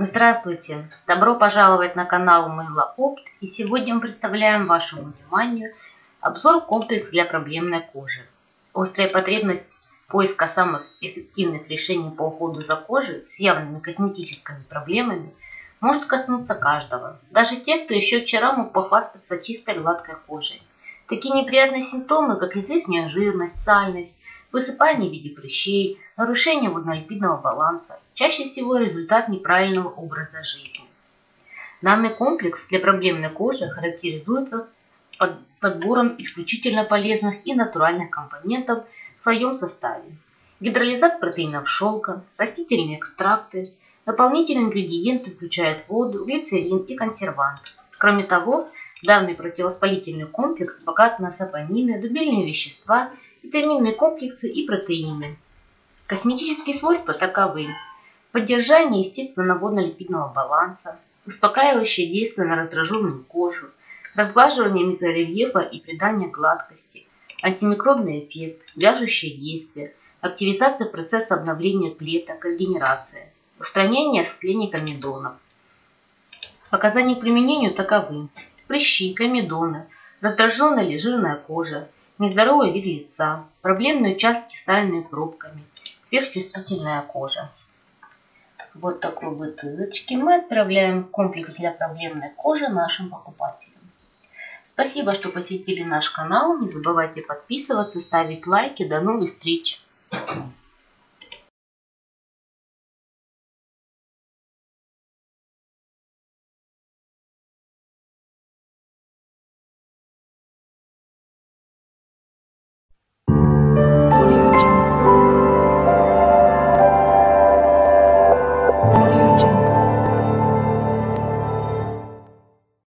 Здравствуйте! Добро пожаловать на канал Мыло Опт. И сегодня мы представляем вашему вниманию обзор комплекс для проблемной кожи. Острая потребность поиска самых эффективных решений по уходу за кожей с явными косметическими проблемами может коснуться каждого. Даже тех, кто еще вчера мог похвастаться чистой гладкой кожей. Такие неприятные симптомы, как излишняя жирность, сальность, высыпание в виде прыщей, нарушение водно-липидного баланса, чаще всего результат неправильного образа жизни. Данный комплекс для проблемной кожи характеризуется подбором исключительно полезных и натуральных компонентов в своем составе. Гидролизат протеинов шелка, растительные экстракты, дополнительные ингредиенты включают воду, глицерин и консервант. Кроме того, Данный противовоспалительный комплекс богат на сапонины, дубильные вещества, витаминные комплексы и протеины. Косметические свойства таковы. Поддержание естественного водно-липидного баланса, успокаивающее действие на раздраженную кожу, разглаживание микрорельефа и придание гладкости, антимикробный эффект, вяжущее действие, активизация процесса обновления клеток, регенерация, устранение оскления комедонов. Показания к применению таковы прыщи, комедоны, раздраженная или жирная кожа, нездоровый вид лица, проблемные участки с сальными пробками, сверхчувствительная кожа. Вот такой бутылочки мы отправляем в комплекс для проблемной кожи нашим покупателям. Спасибо, что посетили наш канал. Не забывайте подписываться, ставить лайки. До новых встреч!